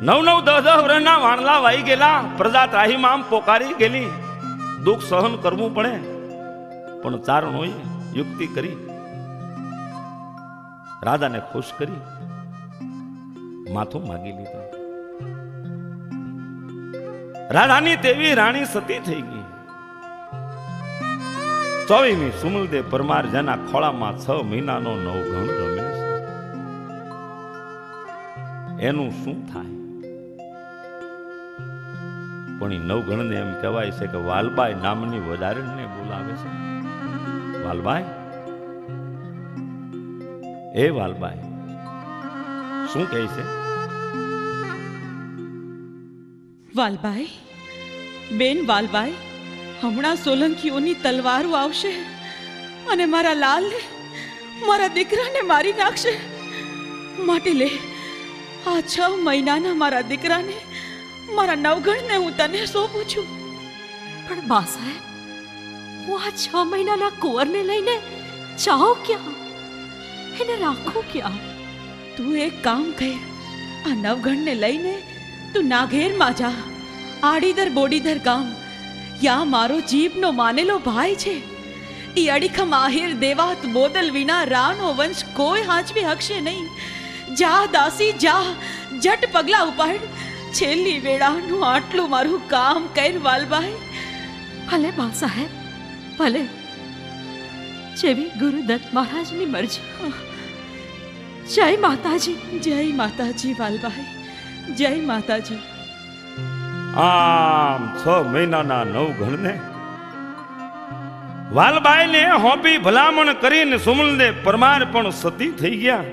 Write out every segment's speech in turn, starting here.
નવ નવ દસ દસ વર્ષના વાણલા વાઈ ગયેલા પ્રજા ત્રાહીમામ પોકારી ગયેલી. દુઃખ સહન કરવું પડે, પણ ચારણોએ યુક્તિ કરી. રાજાને ખુશ કરી, માથું માગી લીધું. રાધાની તેવી રાણી સતી થઈ ગઈ. ચોવીમી સુમલદેવ પરમાર, જેના ખોળામાં છ મહિનાનો નવ ઘણ રમે છે. એનું શું થાય? પણ એ નવગણને એમ કહેવાય છે કે વાલબાઈ નામની વધારણને બોલાવે છે. વાલબાઈ? એ વાલબાઈ, શું કહે છે? વાલબાઈ, બેન વાલબાઈ, હમણાં સોલંકીઓની તલવારો આવશે અને મારા લાલને, મારા દીકરાને મારી નાખશે. માટે લે, આ છ મહિનાના મારા દીકરાને મારા નવગણને હું તને સોંપું છું. પણ બા સાહેબ, હું આ છ મહિનાના કુંવરને લઈને જાઉં ક્યાં? એને રાખું ક્યાં? તું એક કામ કર, આ નવગણને લઈને તું નાઘેરમાં જા. આડીદર બોડીદર ગામ યા મારો જીભનો માનેલો ભાઈ છે. ઈ અડીખમ આહિર દેવાત બોદલ વિના રાનો વંશ કોઈ હાંચવી હકશે નહીં. જા દાસી, જા. જટ પગલા ઉપાડ. છેલ્લી વેળાનું આટલું મારું કામ કર વાલભાઈ ભલે બા સાહેબ ભલે. જેવી ગુરુદત્ત મહારાજની મરજી. જય માતાજી. જય માતાજી વાલભાઈ જય માતાજી. આમ છ મહિનાના નવ ઘણને વાલબાઈને હોપી ભલામણ કરીને સુમલને પરમાર પણ સતી થઈ ગયા.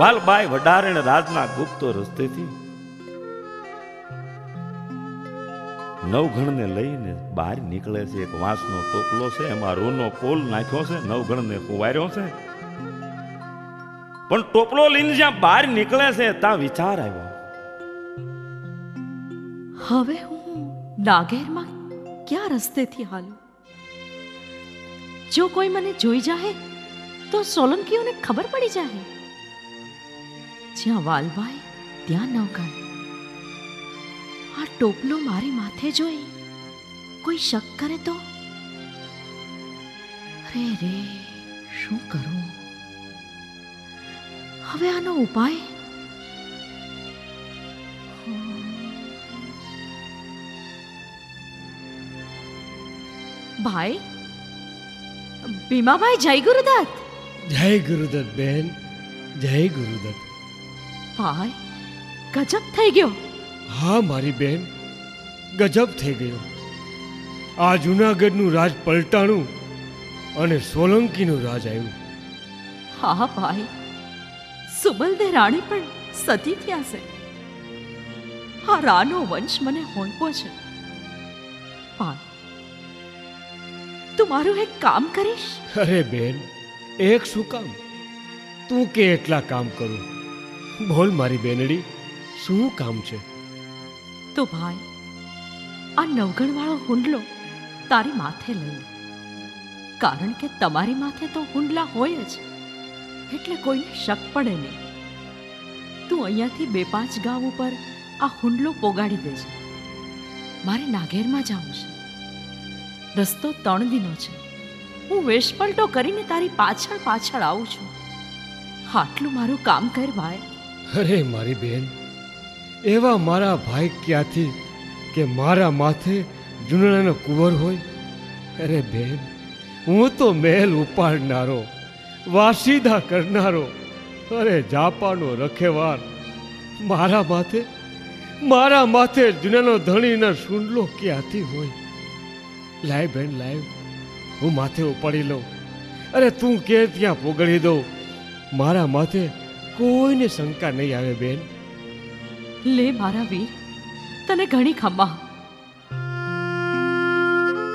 વાલબાઈ વડારણ રાજના ગુપ્ત રસ્તેથી નવઘણને લઈને બહાર નીકળે છે, એક વાંસનો ટોપલો છે, એમાં રૂનો કોલ નાખ્યો છે, નવઘણને કુવાર્યો છે. પણ ટોપલો લઈને જ્યાં બહાર નીકળે છે, ત્યાં વિચાર આવ્યો. હવે હું નાગેરમાં ક્યાં રસ્તેથી હાલું? જો કોઈ મને જોઈ જાહે, તો સોલંકીઓને ખબર પડી જાહે. જ્યાં વાલભાઈ ત્યાં નવગણ આ ટોપલો મારી માથે જોઈ. કોઈ શક કરે તો? અરે રે શું કરું? હવે આનો ઉપાય? ભાઈ ભીમાભાઈ જય ગુરુદત્ત. જય ગુરુદત્ત બેન જય ગુરુદત્ત. ભાઈ ગજબ થઈ ગયો. હા મારી બેન. ગજબ થઈ ગયો. આ જુનાગઢનું રાજ પલટાણું અને સોલંકીનું રાજ આવ્યું. હા ભાઈ. સુબલદે રાણી પણ સતી થયા છે. આ રાનો વંશ મને હોંપો છે. પણ તું મારું એક કામ કરીશ? અરે બેન એક શું કામ? તું કે એટલા કામ કરું? બોલ મારી બેનડી શું કામ છે? તો ભાઈ, આ નવગણવાળો હુંડલો તારી માથે લઈ કારણ કે તમારી માથે તો હુંડલા હોય જ, એટલે કોઈને શક પડે નહીં. તું અહીંયાથી બે પાંચ ગામ ઉપર આ હુંડલો પોગાડી દેજે. મારે નાગેરમાં જવું છે. રસ્તો ત્રણ દિનો છે. હું વેશપલટો કરીને તારી પાછળ પાછળ આવું છું. આટલું મારું કામ કર ભાઈ. અરે મારી બેન એવા મારા ભાઈ ક્યાંથી કે મારા માથે જૂનાનો કુંવર હોય? અરે બેન, હું તો મહેલ ઉપાડનારો, વાસીદા કરનારો, અરે જાપાનો રખેવાર મારા માથે મારા માથે જૂનાનો ધણીનો સુંડલો ક્યાંથી હોય? લાય બેન, લાય, હું માથે ઉપાડી લઉં. અરે તું કે ત્યાં પોગળી દઉં. મારા માથે કોઈને શંકા નહીં આવે બેન. લે મારા વીર તને ઘણી ખમ્મા.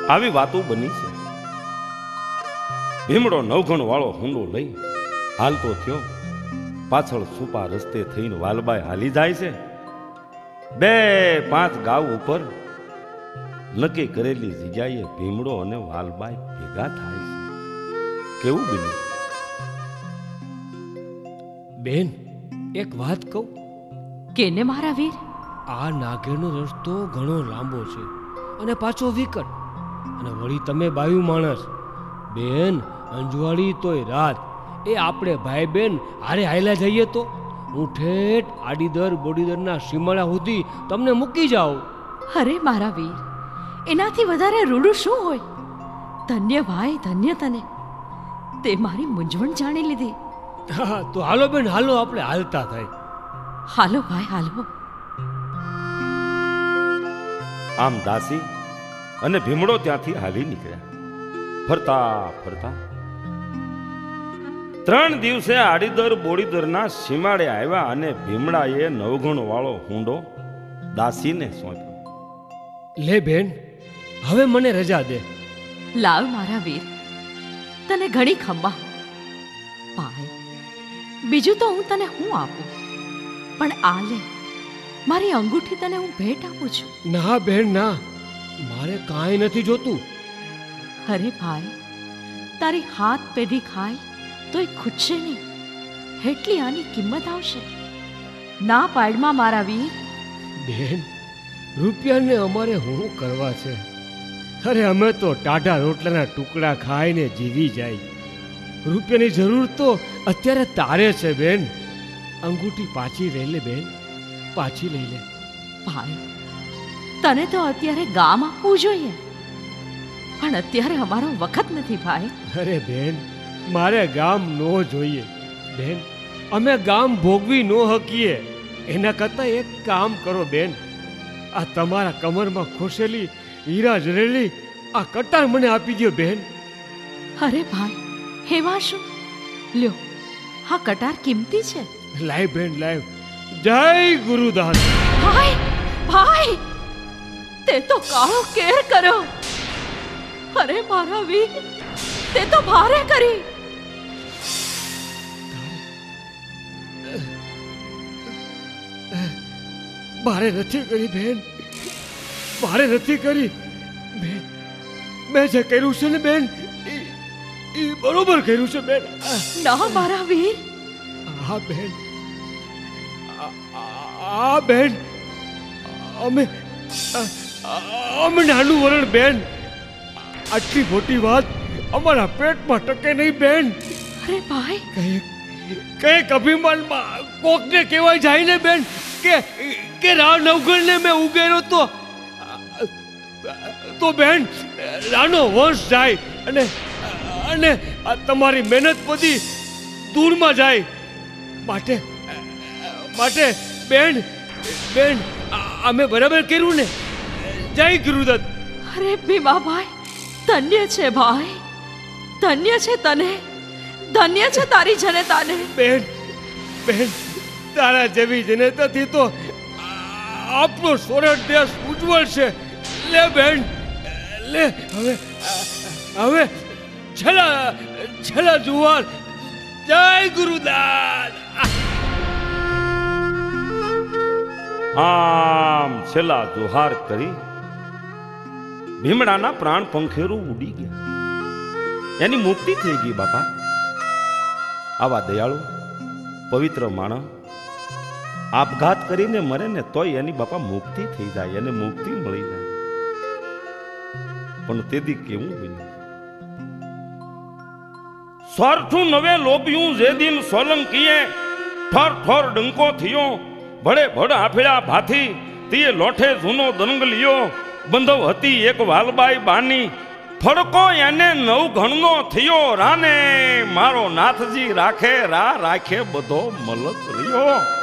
આવી વાતો બની છે. ભીમડો નવઘણ વાળો હુંડો લઈ હાલતો થયો. પાછળ સુપા રસ્તે થઈને વાલબાઈ હાલી જાય છે. બે પાંચ ગાવ ઉપર નક્કી કરેલી જગ્યાએ ભીમડો અને વાલબાઈ ભેગા થાય છે. કેવું બન્યું? બેન એક વાત કહું. કેને મારા વીર? આ નાગેરનો રસ્તો ઘણો લાંબો છે અને પાછો વિકટ. અને વળી તમે બાયુ માણસ બેન અંજવાળી તોય રાત. એ આપણે ભાઈ બેન હારે હાયલા જઈએ તો? હું ઠેઠ આડીદર બોડીદરના સીમાડા સુધી તમને મૂકી જાઉં. અરે મારા વીર એનાથી વધારે રૂડું શું હોય? ધન્ય ભાઈ ધન્ય તને. તે મારી મૂંઝવણ જાણી લીધી. હા તો હાલો બેન હાલો આપણે હાલતા થાય. હાલો ભાઈ હાલો. આમ દાસી અને ભીમડો ત્યાંથી હાલી નીકળ્યા. ફરતા ફરતા. ત્રણ દિવસે આડીદર બોડીદરના સીમાડે આવ્યા અને ભીમડાએ નવગુણ વાળો હુંડો દાસીને સોંપ્યો. લે બેન હવે મને રજા દે. લાવ મારા વીર. તને ઘણી ખંબા. પાય બીજું તો હું તને હું આપું? પણ આ લે મારી અંગૂઠી તને હું ભેટ આપું છું. ના બેન ના. મારે કાંઈ નથી જોતું. અરે ભાઈ તારી હાથ પેઢી ખાય તોય ખૂટશે નહીં. એટલી આની કિંમત આવશે. ના પાડમાં મારા વીર. બેન રૂપિયાને અમારે હું કરવા છે? અરે અમે તો ટાઢા રોટલાના ટુકડા ખાઈને જીવી જાય. રૂપિયાની જરૂર તો અત્યારે તારે છે બેન. અંગૂઠી પાછી લઈ લે બેન. પાછી લઈ લે. ભાઈ તને તો અત્યારે ગામ આપવું જોઈએ. પણ અત્યારે અમારો વખત નથી ભાઈ. અરે બેન મારે ગામ નો જોઈએ. બેન અમે ગામ ભોગવી નો હકીએ. એના કરતાં એક કામ કરો બેન. આ તમારા કમરમાં ખોસેલી હીરા જરેલી આ કટાર મને આપી દો બેન. અરે ભાઈ હેવા શું? લ્યો હા કટાર કિંમતી છે. લાઈવ બેન લાઈવ જય ગુરુદાસ ભાઈ ભાઈ તે તો કાળો કેર કર્યો અરે મારા વીર તે તો ભારે કરી મારે નથી કરી બેન મારે નથી કરી બેન મેં જે કર્યું છે ને બેન ઈ- ઈ બરોબર કર્યું છે બેન ના મારા વીર હા બેન આ- બેન અમે અમે નાનું વરણ બેન. આટલી મોટી વાત અમારા પેટમાં ટકે નહીં બેન. અરે ભાઈ. કંઈક કંઈક અભિમાનમાં કોકને કહેવાય જાય ને બેન કે કે રાવ નવગણને મેં ઉગેરો તો તો બેન રાનો વંશ જાય અને અને તમારી મહેનત બધી દૂરમાં જાય. માટે માટે બેન બેન અમે બરાબર કર્યું ને? જય ગુરુદત્ત. અરે ભીમા ભાઈ ધન્ય છે ભાઈ. ધન્ય છે તને. ધન્ય છે તારી જનતાને. બેન બેન તારા જેવી જનતાથી તો આપણો સોરઠ દેશ ઉજ્જવળ છે. લે બેન લે હવે હવે છેલ્લા છેલ્લા જુવાર. જય ગુરુદાસ આમ છેલ્લા જોહાર કરી ભીમડાના પ્રાણ પંખેરું ઉડી ગયા. એની મુક્તિ થઈ ગઈ બાપા. આવા દયાળુ, પવિત્ર માણસ આપઘાત કરીને મરે ને તોય એની બાપા મુક્તિ થઈ જાય, એને મુક્તિ મળી જાય. પણ તેથી કેવું બન્યું? સ્વાર્થું નવે લોભ્યું, જે દિન સોલંકીએ ઠર ઠર ડંકો થયો ભડે ભડ આફેળા ભાથી, તીએ લોઠે જૂનો દંગ લિયો. બંધવ હતી એક વાલબાઈ બાની, ફડકો એને નવ ઘણનો થયો. રાને મારો નાથજી રાખે, રા રાખે બધો મલક રહ્યો